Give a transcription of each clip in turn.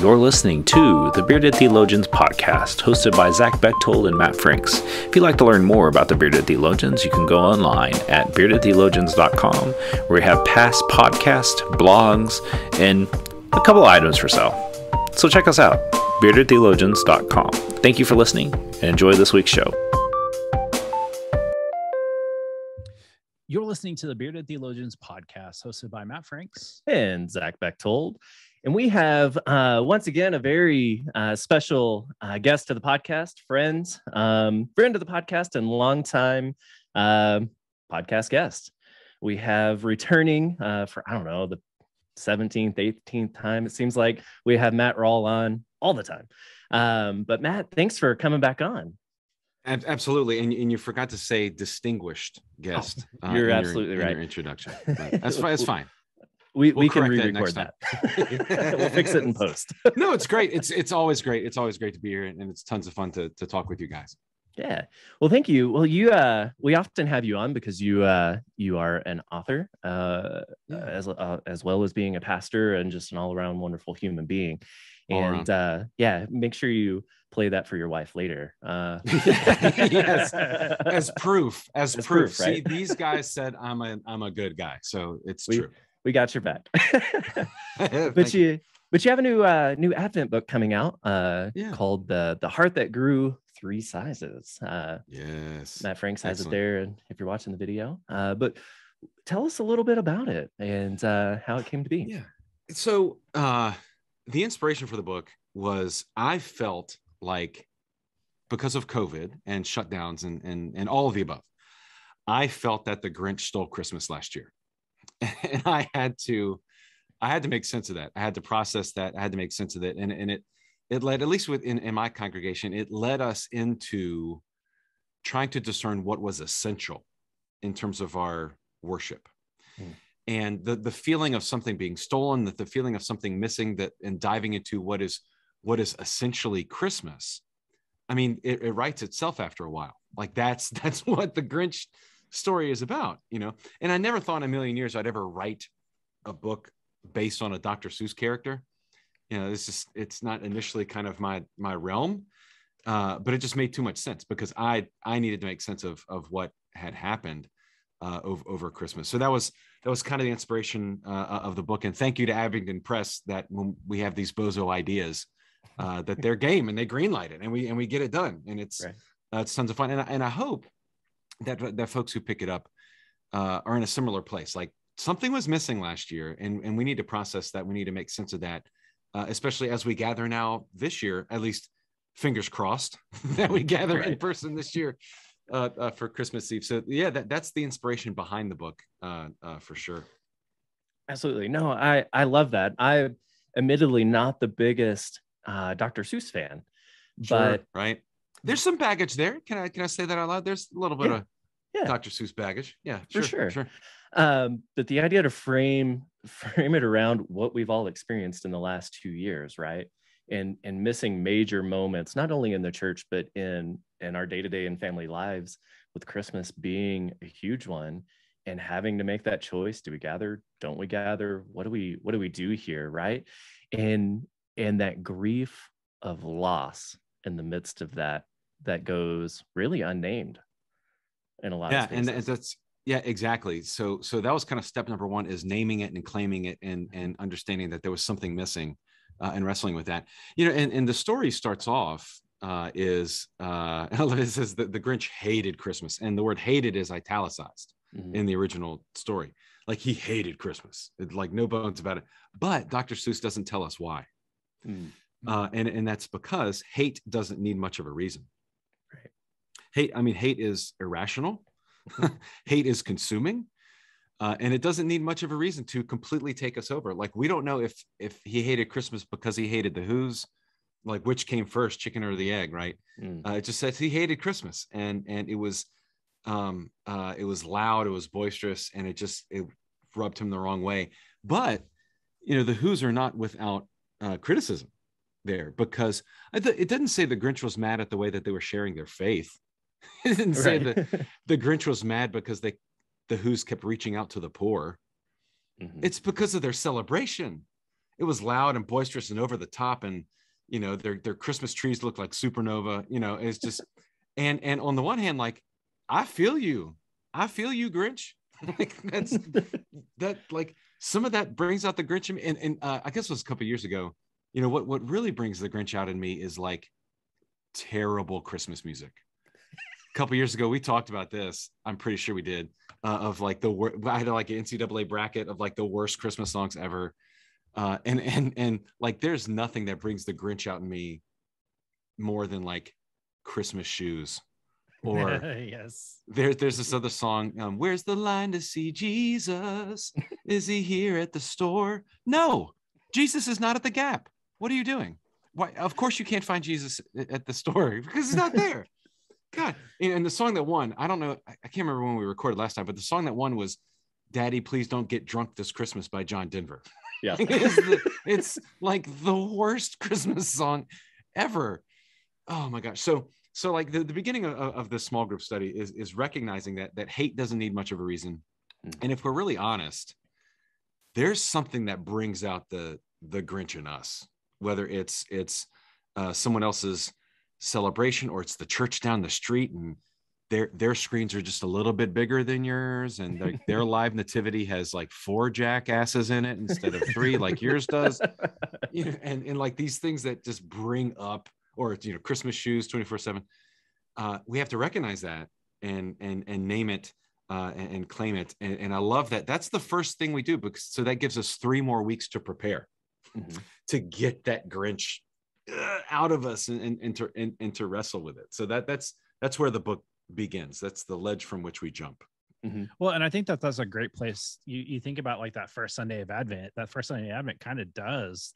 You're listening to the Bearded Theologians podcast, hosted by Zach Bechtold and Matt Franks. If you'd like to learn more about the Bearded Theologians, you can go online at beardedtheologians.com, where we have past podcasts, blogs, and a couple items for sale. So check us out, beardedtheologians.com. Thank you for listening and enjoy this week's show. You're listening to the Bearded Theologians podcast, hosted by Matt Franks and Zach Bechtold. And we have uh, once again a very uh, special uh, guest to the podcast, friend, um, friend of the podcast, and longtime uh, podcast guest. We have returning uh, for I don't know the 17th, 18th time. It seems like we have Matt Rawle on all the time. Um, but Matt, thanks for coming back on. Absolutely, and, and you forgot to say distinguished guest. Oh, you're absolutely your, right. In your introduction. But that's fine. That's fine. We, we'll we can re-record that. that. we'll fix it in post. no, it's great. It's it's always great. It's always great to be here, and it's tons of fun to to talk with you guys. Yeah. Well, thank you. Well, you uh we often have you on because you uh you are an author uh yeah. as uh, as well as being a pastor and just an all-around wonderful human being. And uh yeah, make sure you play that for your wife later. Uh yes. As proof, as, as proof. proof right? See, these guys said I'm a I'm a good guy. So it's we, true we got your back. but you, you, but you have a new uh new Advent book coming out uh yeah. called the the Heart That Grew Three Sizes. Uh yes. Matt Franks has Excellent. it there and if you're watching the video. Uh but tell us a little bit about it and uh how it came to be. Yeah. So uh the inspiration for the book was I felt like because of COVID and shutdowns and and and all of the above, I felt that the Grinch stole Christmas last year. and I had to, I had to make sense of that. I had to process that. I had to make sense of it, and and it it led, at least within in my congregation, it led us into trying to discern what was essential in terms of our worship. Mm. And the, the feeling of something being stolen, that the feeling of something missing, that and diving into what is what is essentially Christmas. I mean, it, it writes itself after a while. Like that's that's what the Grinch story is about, you know. And I never thought in a million years I'd ever write a book based on a Dr. Seuss character. You know, this is it's not initially kind of my my realm, uh, but it just made too much sense because I I needed to make sense of of what had happened uh, over, over Christmas. So that was that was kind of the inspiration uh, of the book. And thank you to Abingdon Press that when we have these bozo ideas, uh, that they're game and they greenlight it and we and we get it done. And it's right. uh, it's tons of fun. And and I hope that that folks who pick it up uh, are in a similar place. Like something was missing last year, and and we need to process that. We need to make sense of that, uh, especially as we gather now this year. At least, fingers crossed that we gather right. in person this year uh, uh, for Christmas Eve. So yeah, that, that's the inspiration behind the book uh, uh, for sure. Absolutely, no, I I love that. I admittedly not the biggest uh, Dr. Seuss fan, sure, but right there's some baggage there. Can I can I say that out loud? There's a little bit yeah. of yeah. Dr. Seuss baggage. Yeah, sure, for sure. sure. Um, but the idea to frame frame it around what we've all experienced in the last two years, right? And and missing major moments, not only in the church, but in in our day-to-day and family lives, with Christmas being a huge one and having to make that choice. Do we gather? Don't we gather? What do we what do we do here? Right. And and that grief of loss in the midst of that that goes really unnamed in a lot yeah, of spaces. and that's yeah, exactly. So so that was kind of step number one is naming it and claiming it and and understanding that there was something missing uh, and wrestling with that. You know, and, and the story starts off uh, is uh, it says that the Grinch hated Christmas, and the word hated is italicized mm-hmm. in the original story. Like he hated Christmas, it, like no bones about it. But Dr. Seuss doesn't tell us why, mm-hmm. uh, and and that's because hate doesn't need much of a reason hate i mean hate is irrational. Hate is consuming. Uh, and it doesn't need much of a reason to completely take us over. Like we don't know if if he hated christmas because he hated the who's like which came first chicken or the egg right? Mm. uh, it just says he hated christmas and and it was um uh it was loud it was boisterous and it just it rubbed him the wrong way. But you know the who's are not without uh, criticism there because th- it didn't say the grinch was mad at the way that they were sharing their faith it didn't say right. that the Grinch was mad because they the Who's kept reaching out to the poor. Mm-hmm. It's because of their celebration. it was loud and boisterous and over the top and you know their their christmas trees look like supernova you know it's just and and on the one hand like i feel you i feel you grinch like that's that like some of that brings out the grinch in me and, and uh, i guess it was a couple years ago you know what what really brings the grinch out in me is like terrible christmas music a couple years ago we talked about this. I'm pretty sure we did uh, of like the i had like an ncaa bracket of like the worst christmas songs ever. Uh, and and and like there's nothing that brings the grinch out in me more than like christmas shoes. Or yes. there, there's this other song um, where's the line to see jesus? Is he here at the store? No jesus is not at the gap. What are you doing? Why of course you can't find jesus at the store because he's not there god and, and the song that won i don't know I, can't remember when we recorded last time but the song that won was daddy please don't get drunk this christmas by john denver Yeah. it's, the- it's like the worst Christmas song ever. Oh my gosh. So so like the, the beginning of, of the small group study is is recognizing that that hate doesn't need much of a reason. Mhm. And if we're really honest, there's something that brings out the the Grinch in us, whether it's it's uh, someone else's celebration or it's the church down the street and their their screens are just a little bit bigger than yours and their, their live nativity has like four jackasses in it instead of three like yours does. You know and, and like these things that just bring up or you know christmas shoes 24 7 uh, we have to recognize that and and and name it uh, and, and claim it. And, and i love that. That's the first thing we do because so that gives us three more weeks to prepare Mhm. to get that grinch out of us and, and, and to and, and to wrestle with it. So that that's that's where the book begins. That's the ledge from which we jump. Well, and I think that that's a great place. You you think about like that first Sunday of Advent. That first Sunday of Advent kind of does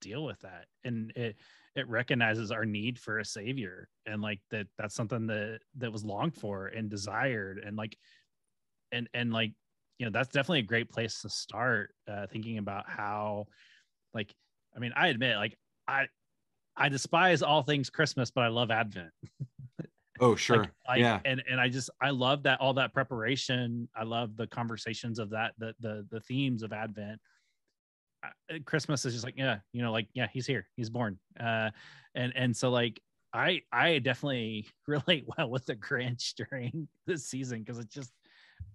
deal with that, and it it recognizes our need for a savior, and like that that's something that that was longed for and desired, and like and and like you know that's definitely a great place to start uh, thinking about how like I mean I admit like I I despise all things Christmas, but I love Advent. oh sure Like, yeah and and I just I love that all that preparation. I love the conversations of that, the the the themes of Advent. Uh, Christmas is just like yeah, you know, like yeah, he's here, he's born, uh, and and so like I I definitely relate well with the Grinch during this season because it just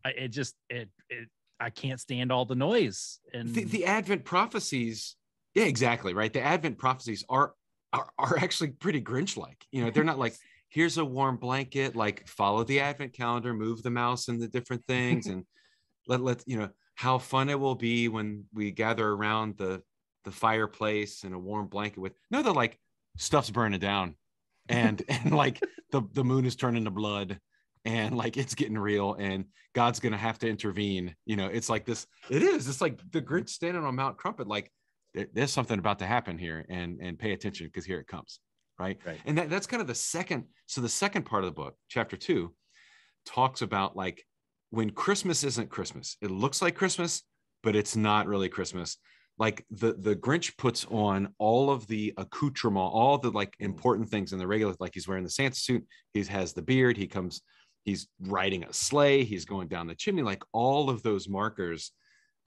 I, it just it it I can't stand all the noise and the, the advent prophecies yeah exactly right the advent prophecies are are, are actually pretty grinch like you know they're not like here's a warm blanket like follow the advent calendar move the mouse and the different things and let let you know how fun it will be when we gather around the the fireplace and a warm blanket with no they're like stuff's burning down and and like the the moon is turning to blood and like it's getting real and god's gonna have to intervene. You know it's like this it is it's like the grinch standing on mount Crumpit like there's something about to happen here and and pay attention because here it comes right? Right. and that, that's kind of the second so the second part of the book chapter two talks about like when christmas isn't christmas it looks like christmas but it's not really christmas. Like the the grinch puts on all of the accoutrement all the like important things in the regular like he's wearing the santa suit he has the beard he comes he's riding a sleigh he's going down the chimney like all of those markers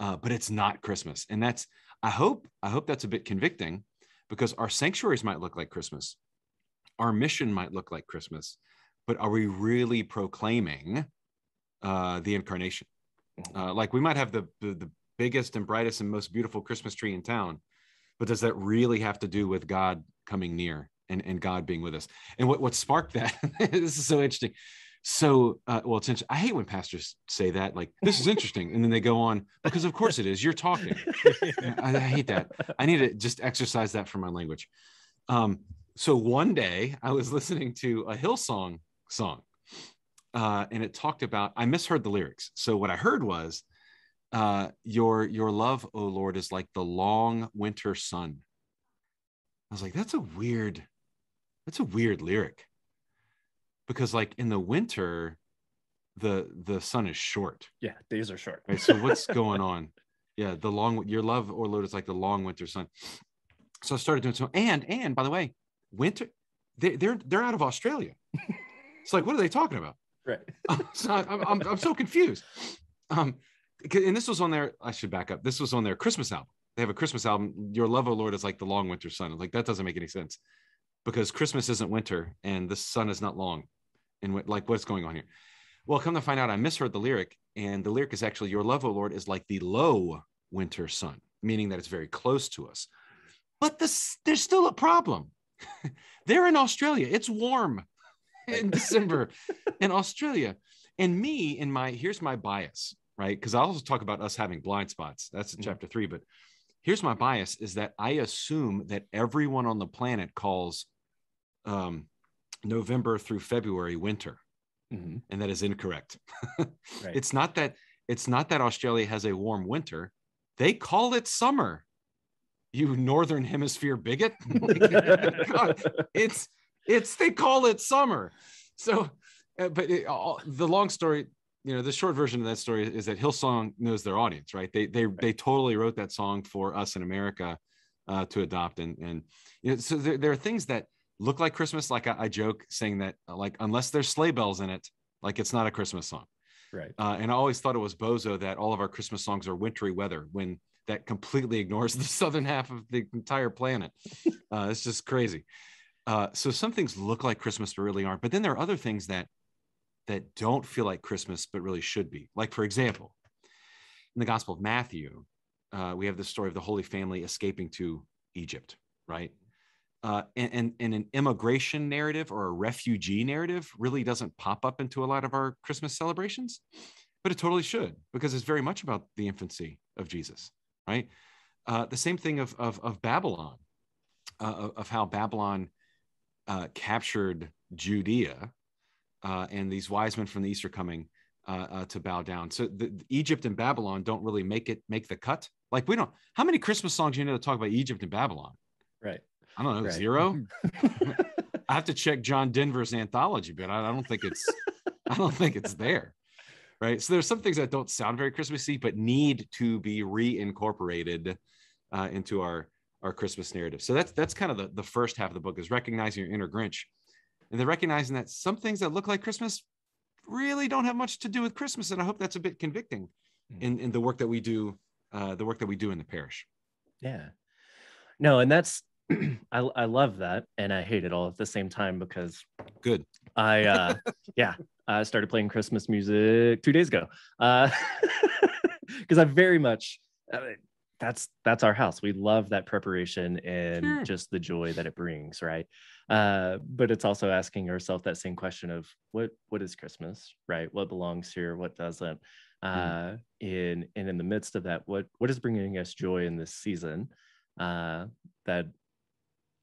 uh, but it's not christmas. And that's i hope i hope that's a bit convicting because our sanctuaries might look like christmas. Our mission might look like christmas but are we really proclaiming uh, the incarnation? Uh, like we might have the, the the biggest and brightest and most beautiful christmas tree in town but does that really have to do with god coming near and, and god being with us? And what, what sparked that this is so interesting so uh, well it's i hate when pastors say that like this is interesting and then they go on because of course it is you're talking. I, I hate that. I need to just exercise that for my language. Um, so one day i was listening to a hillsong song uh, and it talked about i misheard the lyrics. So what i heard was uh, your your love o lord is like the long winter sun. I was like that's a weird that's a weird lyric because like in the winter the the sun is short Yeah, days are short. right so what's going on yeah the long your love or lord is like the long winter sun so i started doing so and and by the way winter they, they're they're out of australia it's like what are they talking about Right. so I'm, I'm, I'm so confused um and this was on their i should back up this was on their christmas album they have a Christmas album. Your love, O Lord, is like the long winter sun. Like that doesn't make any sense because Christmas isn't winter and the sun is not long. And like what's going on here? Well, come to find out, I misheard the lyric, and the lyric is actually "Your love, O Lord, is like the low winter sun," meaning that it's very close to us. But this, there's still a problem. They're in Australia. It's warm in December in Australia. And me, in my here's my bias, right? Because I also talk about us having blind spots. That's in mm-hmm. chapter three. But here's my bias: is that I assume that everyone on the planet calls um, November through February winter, mm-hmm. and that is incorrect. right. It's not that it's not that Australia has a warm winter; they call it summer. You northern hemisphere bigot! God, it's it's they call it summer. So, uh, but it, uh, the long story, you know, the short version of that story is that Hillsong knows their audience, right? They they right. they totally wrote that song for us in America uh, to adopt, and and you know, so there, there are things that look like Christmas. Like I, I, joke saying that, uh, like unless there's sleigh bells in it, like it's not a Christmas song. Right. Uh, and I always thought it was bozo that all of our Christmas songs are wintry weather when that completely ignores the southern half of the entire planet. Uh, it's just crazy. Uh, so some things look like Christmas but really aren't. But then there are other things that that don't feel like Christmas but really should be. Like for example, in the Gospel of Matthew, uh, we have the story of the Holy Family escaping to Egypt, right? Uh, and, and, an immigration narrative or a refugee narrative really doesn't pop up into a lot of our Christmas celebrations, but it totally should because it's very much about the infancy of Jesus, right? Uh, the same thing of, of, of Babylon, uh, of how Babylon uh, captured Judea, uh, and these wise men from the east are coming uh, to bow down. So the, the Egypt and Babylon don't really make it make the cut. Like we don't. How many Christmas songs do you know to talk about Egypt and Babylon? Right. I don't know. Right. Zero. I have to check John Denver's anthology, but I, I don't think it's. I don't think it's there. Right. So there's some things that don't sound very Christmassy, but need to be reincorporated uh, into our our Christmas narrative. So that's that's kind of the, the first half of the book is recognizing your inner Grinch. And then recognizing that some things that look like Christmas really don't have much to do with Christmas. And I hope that's a bit convicting hmm. in, in the work that we do, uh, the work that we do in the parish. Yeah. No, and that's I, I love that and I hate it all at the same time because good. I uh yeah, I started playing Christmas music two days ago. Uh because I very much uh, that's that's our house we love that preparation and sure. just the joy that it brings right uh, but it's also asking yourself that same question of what what is christmas right what belongs here what doesn't hmm. uh, mm. in and in the midst of that what what is bringing us joy in this season uh, that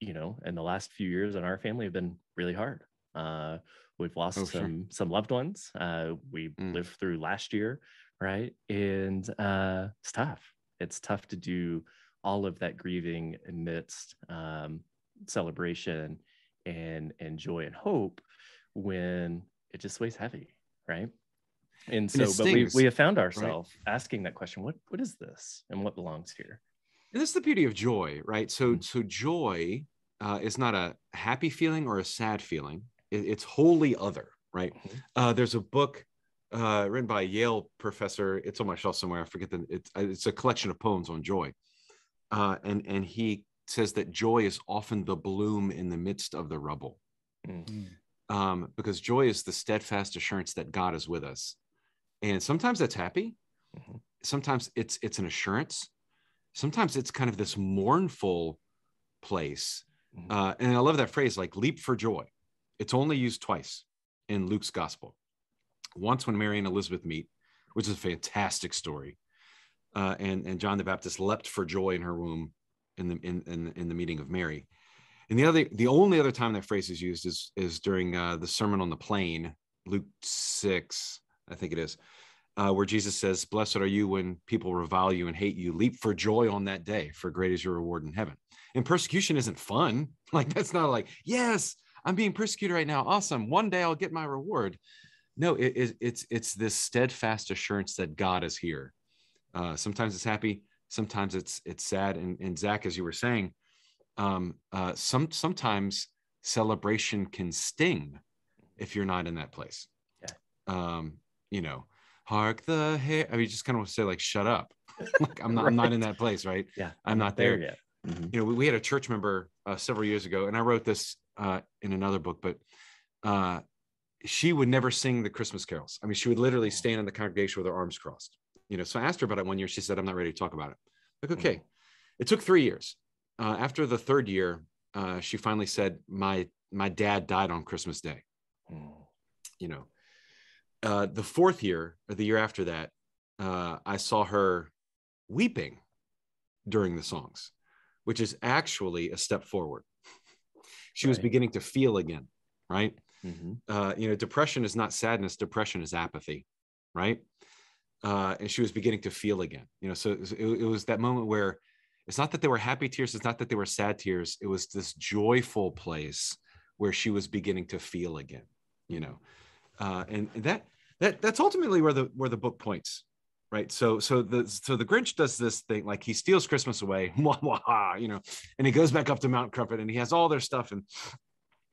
you know in the last few years in our family have been really hard uh, we've lost oh, some sure. some loved ones uh, we mm. lived through last year right and uh, it's tough it's tough to do all of that grieving amidst um, celebration and and joy and hope when it just weighs heavy right and so and but we, we have found ourselves right? asking that question what what is this and what belongs here and is the beauty of joy right so mm-hmm. so joy uh, is not a happy feeling or a sad feeling it, it's wholly other right mm-hmm. uh, there's a book uh, written by a Yale professor. It's on my shelf somewhere. I forget the. It's uh, it's a collection of poems on joy, uh, and and he says that joy is often the bloom in the midst of the rubble, mm-hmm. um, because joy is the steadfast assurance that God is with us, and sometimes that's happy, mm-hmm. sometimes it's it's an assurance, sometimes it's kind of this mournful place, mm-hmm. uh, and I love that phrase like leap for joy. It's only used twice in Luke's gospel once when Mary and Elizabeth meet, which is a fantastic story. Uh, and and John the Baptist leapt for joy in her womb in the in in, in the meeting of Mary. And the other the only other time that phrase is used is is during uh, the Sermon on the Plain, Luke six, I think it is, uh, where Jesus says, "Blessed are you when people revile you and hate you. Leap for joy on that day, for great is your reward in heaven." And persecution isn't fun. Like that's not like yes, I'm being persecuted right now. Awesome. One day I'll get my reward no it, it, it's it's this steadfast assurance that god is here uh, sometimes it's happy sometimes it's it's sad and, and zach as you were saying um, uh, some sometimes celebration can sting if you're not in that place yeah. um, you know hark the hair. I mean, just kind of say like, shut up. like I'm not, I'm not in that place, right? Yeah, I'm not there. yet. Mhm. You know, we, we had a church member uh, several years ago, and I wrote this uh, in another book, but uh, she would never sing the Christmas carols. I mean, she would literally stand in the congregation with her arms crossed. You know, so I asked her about it one year. She said, "I'm not ready to talk about it." Like, okay. It took three years. Uh, after the third year, uh, she finally said, "My my dad died on Christmas Day." Mm. you know uh the fourth year or the year after that uh i saw her weeping during the songs which is actually a step forward. She was beginning to feel again right? Mhm. uh you know depression is not sadness depression is apathy right? Uh and she was beginning to feel again you know so it it, it was that moment where it's not that they were happy tears it's not that they were sad tears it was this joyful place where she was beginning to feel again you know uh and and that that that's ultimately where the where the book points right? So so the so the grinch does this thing like he steals christmas away you know and he goes back up to mount Crumpit and he has all their stuff and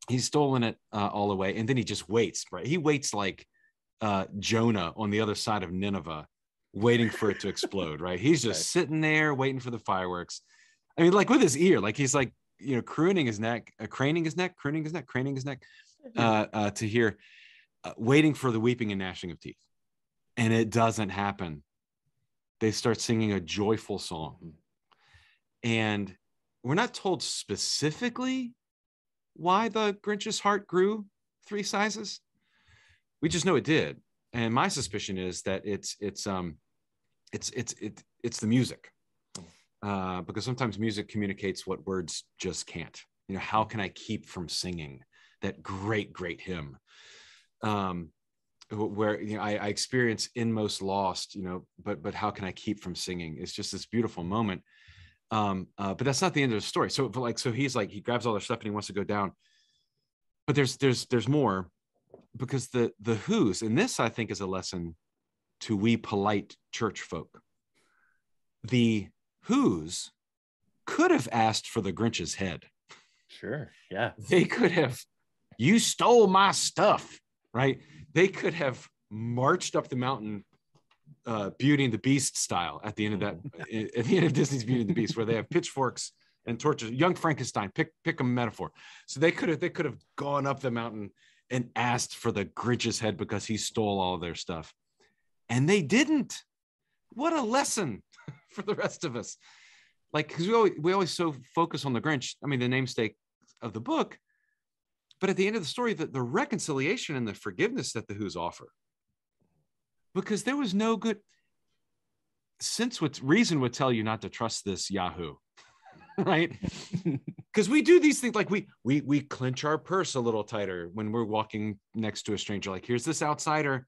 he's stolen it uh, all away. And then he just waits right? He waits like uh jonah on the other side of nineveh waiting for it to explode right? He's just Right. sitting there waiting for the fireworks. I mean like with his ear like he's like you know crooning his neck uh, craning his neck crooning his neck craning his neck uh, uh, to hear, waiting for the weeping and gnashing of teeth. And it doesn't happen. They start singing a joyful song. And we're not told specifically why the Grinch's heart grew three sizes. We just know it did. And my suspicion is that it's it's um it's it's it, it's the music. Uh, because sometimes music communicates what words just can't. You know, how can I keep from singing? that great great hymn um where you know I, I experience inmost lost you know but but how can i keep from singing? It's just this beautiful moment. Um uh, but that's not the end of the story. So but like so he's like he grabs all their stuff and he wants to go down. But there's there's there's more because the the who's and this i think is a lesson to we polite church folk. The who's could have asked for the grinch's head. Sure. Yeah. they could have you stole my stuff right? They could have marched up the mountain uh beauty and the beast style at the end of that at the end of disney's beauty and the beast where they have pitchforks and torches young frankenstein pick pick a metaphor. So they could have they could have gone up the mountain and asked for the grinch's head because he stole all their stuff. And they didn't. What a lesson for the rest of us. Like because we always we always so focus on the grinch. I mean the namesake of the book but at the end of the story the, the reconciliation and the forgiveness that the who's offer. Because there was no good since what reason would tell you not to trust this yahoo right? Because we do these things like we we we clench our purse a little tighter when we're walking next to a stranger. Like here's this outsider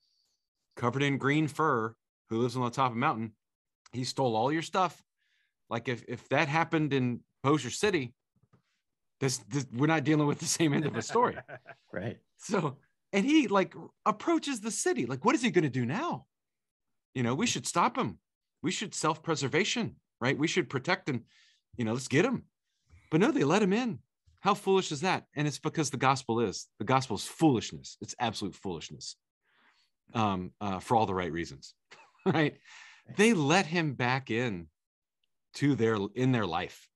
covered in green fur who lives on the top of a mountain. He stole all your stuff. Like if if that happened in Bossier City, this, this we're not dealing with the same end of the story. right. So and he like approaches the city. Like, what is he going to do now? You know, we should stop him. We should self-preservation, right? We should protect him. You know, let's get him. But no, they let him in. How foolish is that? And it's because the gospel is the gospel is foolishness. It's absolute foolishness. Um, uh, for all the right reasons, right? They let him back in to their in their life,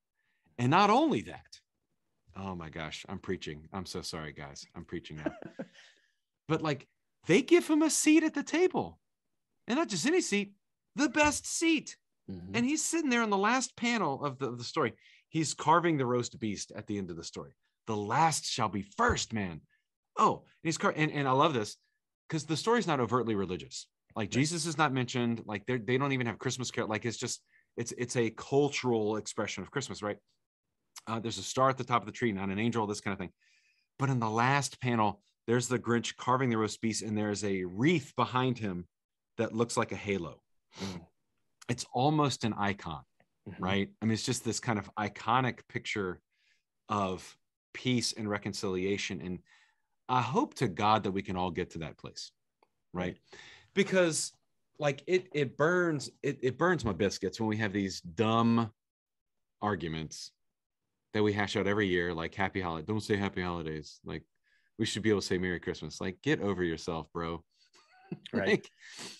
and not only that. Oh my gosh, I'm preaching. I'm so sorry, guys. I'm preaching now. but like, they give him a seat at the table, and not just any seat, the best seat. Mhm. And he's sitting there on the last panel of the, of the story. He's carving the roast beast at the end of the story. The last shall be first, man. Oh, and he's car- and, and I love this because the story's not overtly religious. Like Jesus is not mentioned. Like they they don't even have Christmas carol. Like it's just it's it's a cultural expression of Christmas, right? Uh, there's a star at the top of the tree, not an angel, this kind of thing. But in the last panel, there's the Grinch carving the roast beast, and there's a wreath behind him that looks like a halo. Mm. It's almost an icon Mhm. right? I mean, it's just this kind of iconic picture of peace and reconciliation. And I hope to God that we can all get to that place, right? Because like it it burns it, it burns my biscuits when we have these dumb arguments that we hash out every year, like happy holiday. Don't say happy holidays. Like we should be able to say Merry Christmas. Like get over yourself, bro. Right. Like,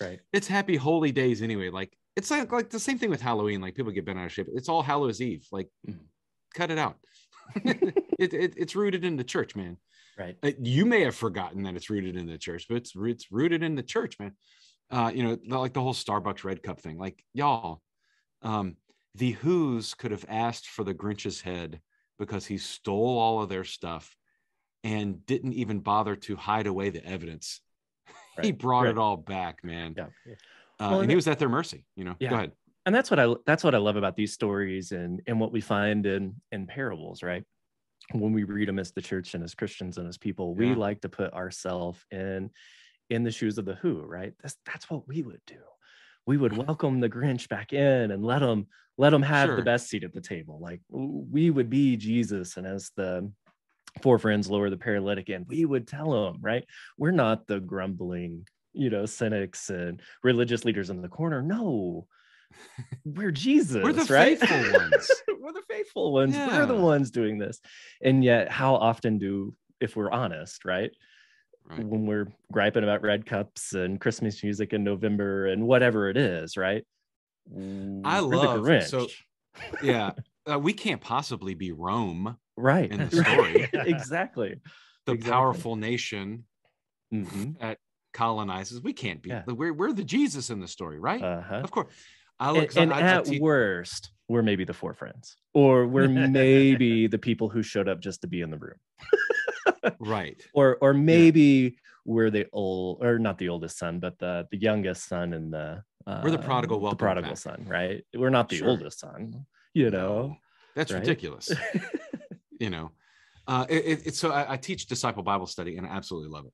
Right. it's happy holy days anyway. Like it's like like the same thing with Halloween. Like people get bent out of shape. It's all Hallows Eve. Like Mhm. cut it out. it, it, it's rooted in the church, man. Right. Uh, you may have forgotten that it's rooted in the church, but it's it's rooted in the church, man. Uh, you know, like the whole Starbucks red cup thing. Like y'all, um, the Who's could have asked for the Grinch's head because he stole all of their stuff and didn't even bother to hide away the evidence. he brought right. it all back, man. Yeah. Uh, Well, and and he was at their mercy. You know. Yeah. Go ahead. and that's what I that's what I love about these stories and and what we find in in parables, right? When we read them as the church and as Christians and as people, we Yeah. like to put ourselves in in the shoes of the who, right? That's that's what we would do. We would welcome the Grinch back in and let him let him have Sure. the best seat at the table. Like we would be Jesus, and as the four friends lower the paralytic in, we would tell him, right? We're not the grumbling, you know, cynics and religious leaders in the corner. No, we're Jesus. We're the right? faithful ones. we're the faithful ones. We're the ones doing this. And yet, how often do, if we're honest, right? Right. When we're griping about red cups and Christmas music in November and whatever it is, right? I We're love- so- Yeah. Uh, we can't possibly be Rome, right. in the story. right, exactly. the Exactly. powerful nation Mhm. that colonizes. We can't be. Yeah. We're we're the Jesus in the story, right? Uh-huh. of course. I and, look. 'cause I- and I- I at teach- worst, we're maybe the four friends, or we're maybe the people who showed up just to be in the room, right. or or maybe we're the old, or not the oldest son, but the the youngest son and the uh, We're the prodigal the prodigal back. son, right? We're not the Sure. oldest son, you know. No, that's right? ridiculous. you know, uh, it, it- so I, I teach disciple Bible study and I absolutely love it.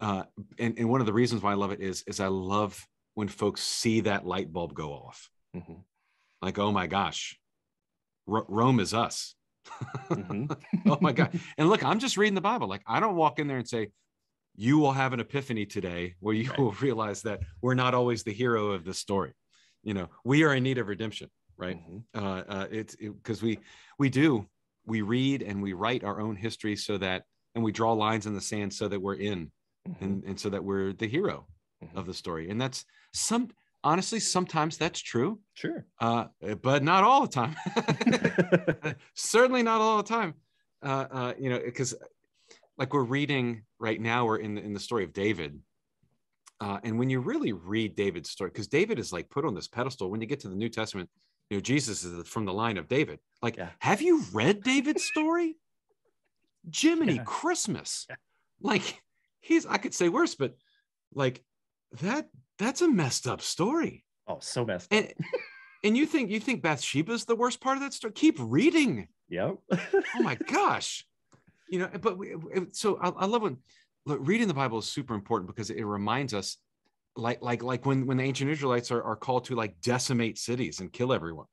Uh, and, and one of the reasons why I love it is is I love when folks see that light bulb go off. Mhm, Like, oh my gosh, Ro- Rome is us. Mhm. oh my god and look i'm just reading the bible like i don't walk in there and say you will have an epiphany today where you Right. will realize that we're not always the hero of the story you know we are in need of redemption right Mhm. uh, uh it's because we we do we read and we write our own history so that and we draw lines in the sand so that we're in Mhm. and and so that we're the hero Mhm. of the story and that's some honestly sometimes that's true Sure. uh but not all the time certainly not all the time uh, uh you know because like we're reading right now we're in the, in the story of david uh and when you really read david's story because david is like put on this pedestal when you get to the new testament you know jesus is from the line of david like Yeah. have you read david's story jiminy Yeah. christmas Yeah. like he's i could say worse but like that that's a messed up story Oh, so messed up. and and you think you think Bathsheba's the worst part of that story? Keep reading. Yep. Oh my gosh, you know. But we, so I, I love when look, reading the Bible is super important because it reminds us, like like like when when the ancient Israelites are, are called to like decimate cities and kill everyone,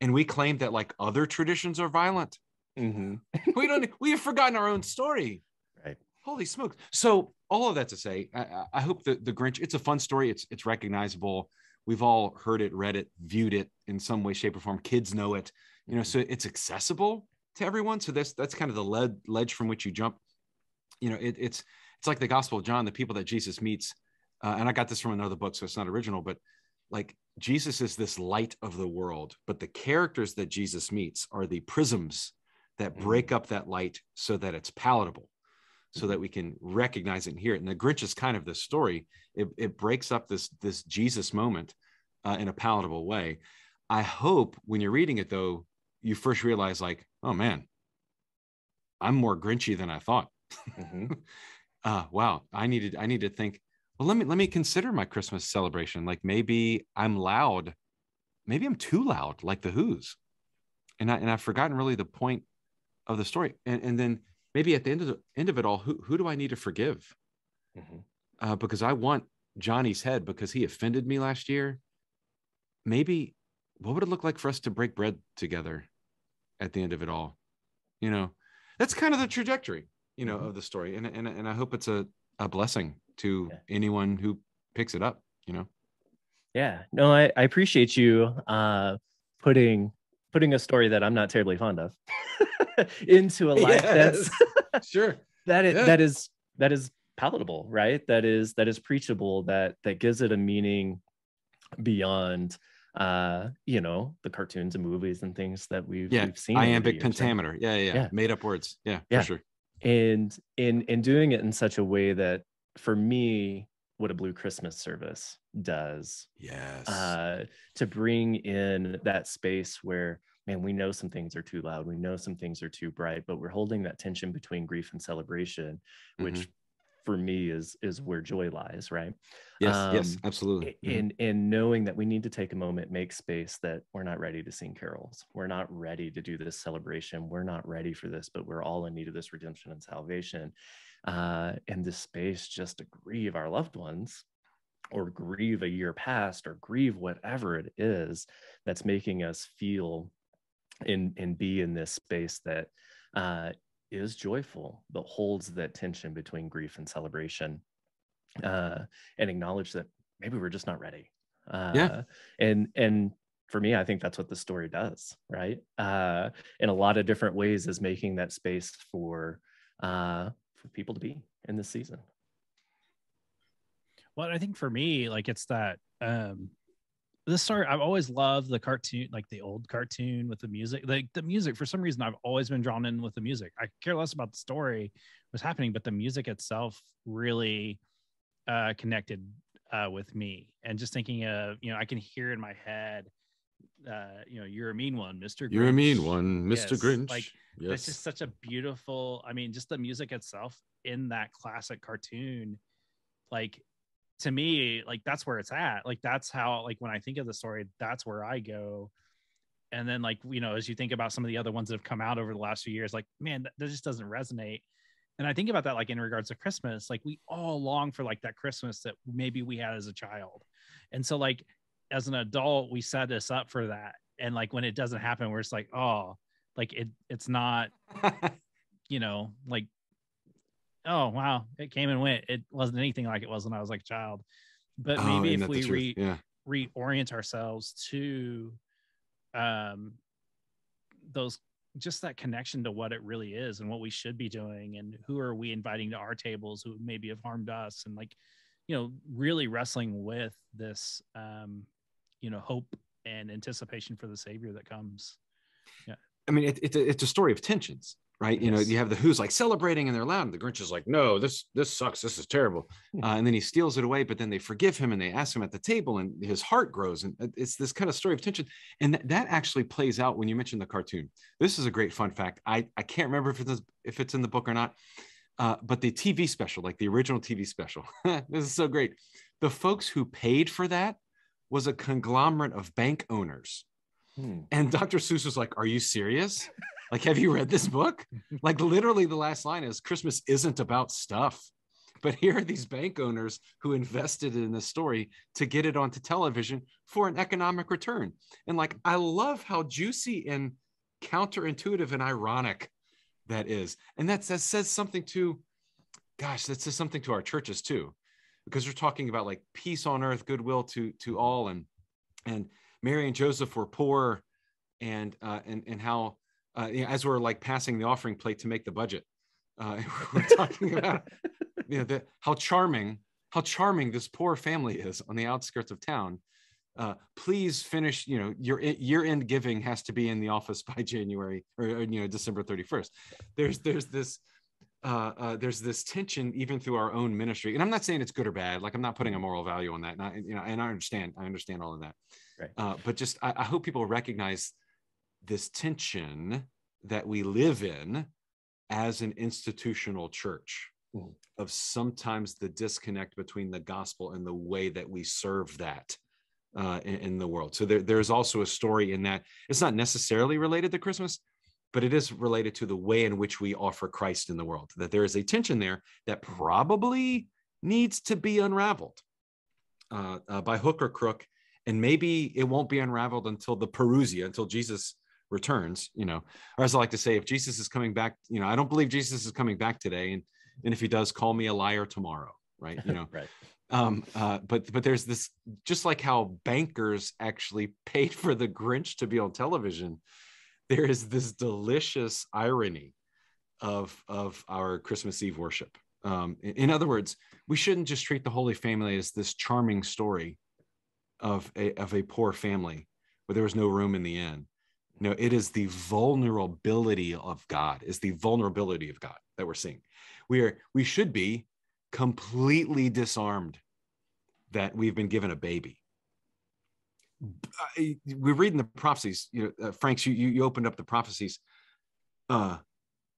and we claim that like other traditions are violent. Mhm. We don't. we have forgotten our own story. Right. Holy smokes! So all of that to say, I, I- hope that the Grinch. It's a fun story. It's it's recognizable. We've all heard it, read it, viewed it in some way, shape, or form. Kids know it. You know, so it's accessible to everyone. So that's that's kind of the led, ledge from which you jump. You know, it, it's it's like the Gospel of John, the people that Jesus meets. Uh, and I got this from another book, so it's not original, but like Jesus is this light of the world, but the characters that Jesus meets are the prisms that Mhm. break up that light so that it's palatable, so that we can recognize it and hear it. And the Grinch is kind of this story. It, it breaks up this this Jesus moment uh, in a palatable way. I hope when you're reading it though, you first realize like, oh man, I'm more Grinchy than I thought. Mhm. uh wow i needed i need to think well let me let me consider my christmas celebration like maybe i'm loud maybe i'm too loud like the who's and i and i've forgotten really the point of the story and and then maybe at the end of the end of it all who who do i need to forgive Mhm. uh, because i want johnny's head because he offended me last year maybe what would it look like for us to break bread together at the end of it all you know that's kind of the trajectory you know Mhm. of the story and, and and i hope it's a, a blessing to Yeah. anyone who picks it up you know Yeah, no, I, I appreciate you uh, putting putting a story that I'm not terribly fond of into a life that's sure. that is Yeah. that is that is palatable right? That is that is preachable that that gives it a meaning beyond uh you know the cartoons and movies and things that we've, yeah. we've seen iambic pentameter. Yeah, yeah yeah. Yeah. made up words. Yeah, Yeah. for sure. And in in doing it in such a way that for me what a blue christmas service does yes uh to bring in that space where man we know some things are too loud we know some things are too bright but we're holding that tension between grief and celebration which Mhm. for me is is where joy lies right yes yes um, absolutely Mhm. in in knowing that we need to take a moment make space that we're not ready to sing carols we're not ready to do this celebration we're not ready for this but we're all in need of this redemption and salvation uh and this space just to grieve our loved ones or grieve a year past or grieve whatever it is that's making us feel and and be in this space that uh is joyful but holds that tension between grief and celebration uh and acknowledge that maybe we're just not ready uh Yeah. and and for me i think that's what the story does right uh in a lot of different ways is making that space for uh for people to be in this season Well, I think for me, like it's that um this story I've always loved the cartoon, like the old cartoon with the music. Like the music, for some reason, I've always been drawn in with the music. I care less about the story was happening, but the music itself really uh connected uh with me. And just thinking of, you know, I can hear in my head uh, you know, you're a mean one, Mr. you're a mean Grinch. one mr Yes, grinch like, yes It's just such a beautiful, I mean, just the music itself in that classic cartoon, like to me, like that's where it's at. Like that's how, like when I think of the story, that's where I go. And then, like, you know, as you think about some of the other ones that have come out over the last few years, like, man, that, that just doesn't resonate. And I think about that, like, in regards to Christmas, like, we all long for like that Christmas that maybe we had as a child. And so, like, as an adult, we set us up for that. And like, when it doesn't happen, we're just like, oh, like it, it's not you know, like, oh wow, it came and went. It wasn't anything like it was when I was like a child. But Oh, maybe if we re- yeah reorient ourselves to um those just that connection to what it really is and what we should be doing and who are we inviting to our tables who maybe have harmed us and like you know really wrestling with this um you know hope and anticipation for the savior that comes Yeah. I mean, it, it's a, it's a story of tensions, right? You know, you have the Who's like celebrating and they're loud, and the Grinch is like, "No, this this sucks. This is terrible," uh, and then he steals it away. But then they forgive him and they ask him at the table, and his heart grows, and it's this kind of story of tension. And that, that actually plays out when you mention the cartoon. This is a great fun fact. I I can't remember if it's if it's in the book or not, uh, but the TV special, like the original TV special, this is so great. The folks who paid for that was a conglomerate of bank owners. Hmm. And Dr. Seuss was like, Are you serious? Like, have you read this book? Like, literally, the last line is Christmas isn't about stuff. But here are these bank owners who invested in this story to get it onto television for an economic return. And like, I love how juicy and counterintuitive and ironic that is. And that's, that says something to, gosh, that says something to our churches too, because we're talking about like peace on earth, goodwill to to all, and and Mary and Joseph were poor, and uh, and and how uh, you know, as we're like passing the offering plate to make the budget, uh, we're talking about you know the, how charming how charming this poor family is on the outskirts of town. Uh, please finish. You know your year end giving has to be in the office by January or, or, you know December thirty first. There's there's this. Uh, uh, there's this tension even through our own ministry, and I'm not saying it's good or bad. Like I'm not putting a moral value on that, and I, you know, and I understand, I understand all of that. Right. Uh, but just I, I hope people recognize this tension that we live in as an institutional church Mhm. of sometimes the disconnect between the gospel and the way that we serve that uh, in, in the world. So there, there's also a story in that it's not necessarily related to Christmas, but it is related to the way in which we offer Christ in the world. That there is a tension there that probably needs to be unraveled uh, uh, by hook or crook, and maybe it won't be unraveled until the Parousia, until Jesus returns. You know, or as I like to say, if Jesus is coming back, you know, I don't believe Jesus is coming back today, and and if he does, call me a liar tomorrow. Right? You know, right um uh but but there's this just like how bankers actually paid for the grinch to be on television there is this delicious irony of of our christmas eve worship Um, in, other words, we shouldn't just treat the Holy Family as this charming story of a of a poor family where there was no room in the inn. No, it is the vulnerability of God, is the vulnerability of God that we're seeing. We are we should be completely disarmed that we've been given a baby. I- We're reading the prophecies. You know, uh, Franks, you, you you opened up the prophecies. Uh,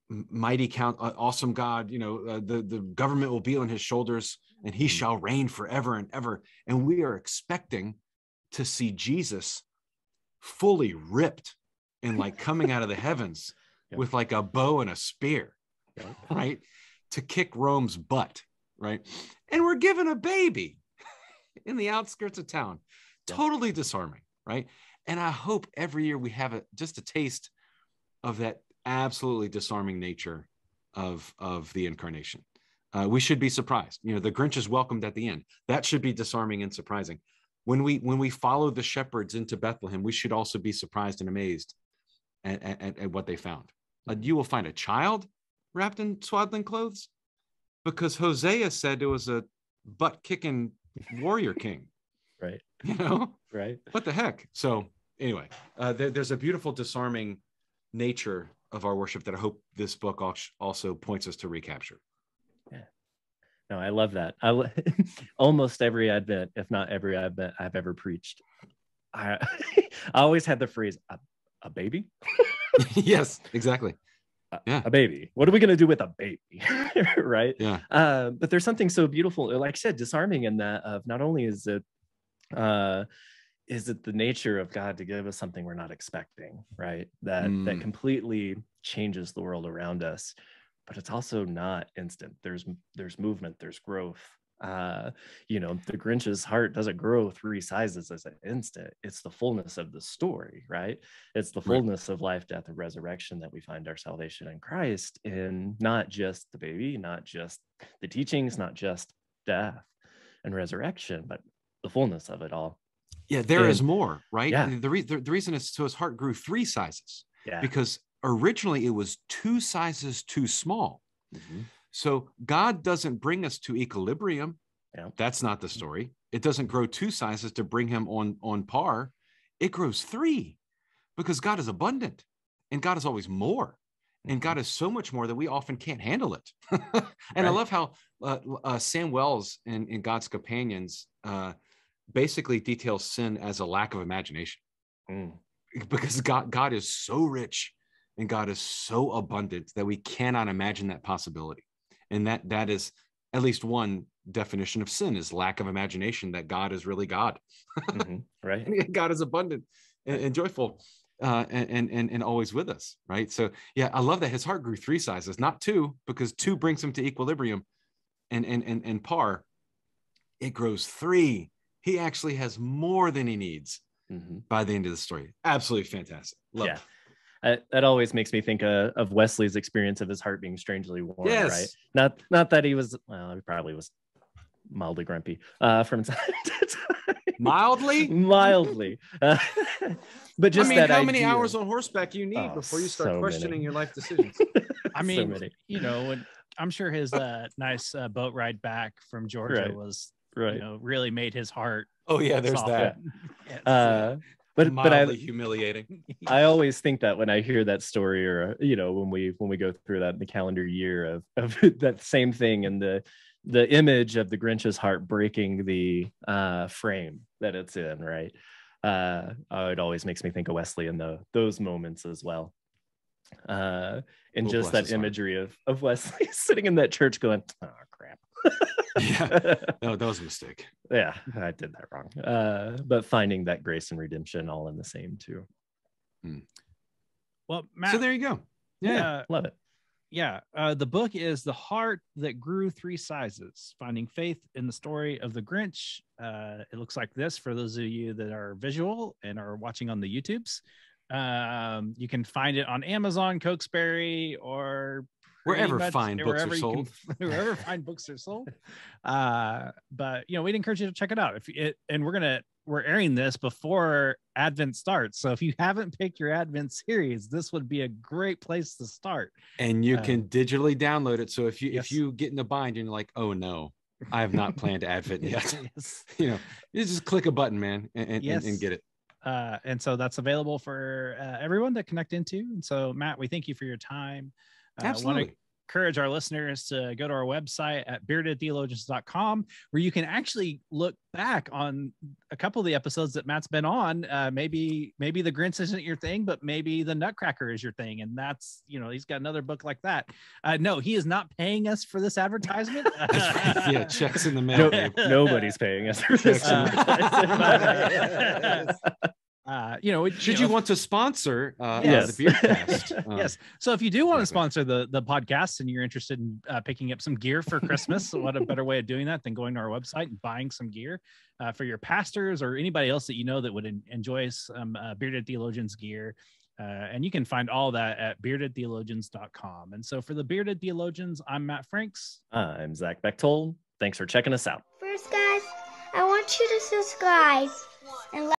mighty count, uh, awesome God. You know, uh, the the government will be on his shoulders, and he Mhm. shall reign forever and ever. And we are expecting to see Jesus fully ripped and like coming out of the heavens Yeah. with like a bow and a spear, Right. right? To kick Rome's butt, right? And we're given a baby in the outskirts of town. Totally disarming, right? And I hope every year we have a just a taste of that absolutely disarming nature of of the incarnation. Uh, we should be surprised. You know, the Grinch is welcomed at the end. That should be disarming and surprising. When we when we follow the shepherds into Bethlehem, we should also be surprised and amazed at, at, at what they found. Uh, you will find a child wrapped in swaddling clothes because Hosea said it was a butt kicking warrior king. You know, Right. what the heck? So, anyway, uh, there, there's a beautiful, disarming nature of our worship that I hope this book al- also points us to recapture. Yeah no, I love that. I lo- almost every Advent, if not every Advent I've ever preached, I, I always had the phrase "a, a baby." yes, exactly. Yeah. a baby. What are we going to do with a baby? right. Yeah. Uh, but there's something so beautiful, like I said, disarming in that of not only is it uh is it the nature of God to give us something we're not expecting, right? That that Mm. completely changes the world around us, but it's also not instant. There's there's movement, there's growth. Uh, you know, the Grinch's heart doesn't grow three sizes as an instant. It's the fullness of the story, right? It's the Right. fullness of life, death, and resurrection that we find our salvation in Christ in not just the baby, not just the teachings, not just death and resurrection, but the fullness of it all. Yeah, there is And- more, right? Yeah. The, re- the, the reason is so his heart grew three sizes Yeah. because originally it was two sizes too small. Mhm. So God doesn't bring us to equilibrium. Yeah. That's not the story. It doesn't grow two sizes to bring him on on par. It grows three because God is abundant and God is always more. And God is so much more that we often can't handle it. and I love how uh, uh, Sam Wells in, in God's Companions uh, basically details sin as a lack of imagination Mm. because God God is so rich and God is so abundant that we cannot imagine that possibility. And that that is at least one definition of sin is lack of imagination that God is really God. Mhm. Right. God is abundant and, and joyful uh, and, and and always with us, right? So yeah, I love that his heart grew three sizes, not two, because two brings him to equilibrium and and and, and par. It grows three. He actually has more than he needs Mhm. by the end of the story. Absolutely fantastic. Love Yeah. That, that always makes me think uh, of Wesley's experience of his heart being strangely warm, Yes. right? Not not that he was well, he probably was mildly grumpy uh, from time to time. Mildly? mildly. Uh, but just I mean, that how many hours on horseback you need Oh, before you start so questioning many. your life decisions? I mean, many. you know, I'm sure his uh, nice uh, boat ride back from Georgia Right. was, right? you know, really made his heart. oh yeah, soften. Yes. uh, but but I Mildly humiliating. I always think that when I hear that story, or you know, when we when we go through that in the calendar year of of that same thing, and the the image of the Grinch's heart breaking the uh, frame that it's in, right? Uh, oh, it always makes me think of Wesley in the those moments as well. Uh, and Oh, just that his heart. imagery of of Wesley sitting in that church going, "Oh crap." Yeah, no, that was a mistake. yeah, I did that wrong. Uh, but finding that grace and redemption all in the same too. well, Matt, So there you go. Yeah. uh, Love it. yeah uh, the book is the heart that grew three sizes finding faith in the story of the grinch uh, it looks like this for those of you that are visual and are watching on the youtubes um, you can find it on amazon cokesbury or pretty Wherever fine books are you can- sold. wherever fine books are sold uh, but you know we'd encourage you to check it out if it and we're gonna we're airing this before Advent starts. So if you haven't picked your Advent series, this would be a great place to start. And you Uh, can digitally download it. So if you yes. if you get in a bind and you're like, oh no, I have not planned Advent yet. yes. you know, you just click a button, man, and, and, and- and get it. Uh, and so that's available for uh, everyone to connect into. And so, Matt, we thank you for your time. Uh, want to encourage our listeners to go to our website at beardedtheologians.com where you can actually look back on a couple of the episodes that Matt's been on. Uh, maybe maybe the Grinch isn't your thing, but maybe the Nutcracker is your thing, and that's you know he's got another book like that. Uh, no, he is not paying us for this advertisement. yeah, checks in the mail. No, nobody's paying us for this. Uh, uh, you know, it- Should know, you want to sponsor uh, Yes. the Beardcast? uh, yes. So if you do want to sponsor the the podcast and you're interested in uh, picking up some gear for Christmas, what a better way of doing that than going to our website and buying some gear uh, for your pastors or anybody else that you know that would en- enjoy some uh, bearded theologians gear. Uh, and you can find all that at beardedtheologians.com. And so for the bearded theologians, I'm Matt Franks. I'm Zach Bechtold. Thanks for checking us out. First, guys, I want you to subscribe and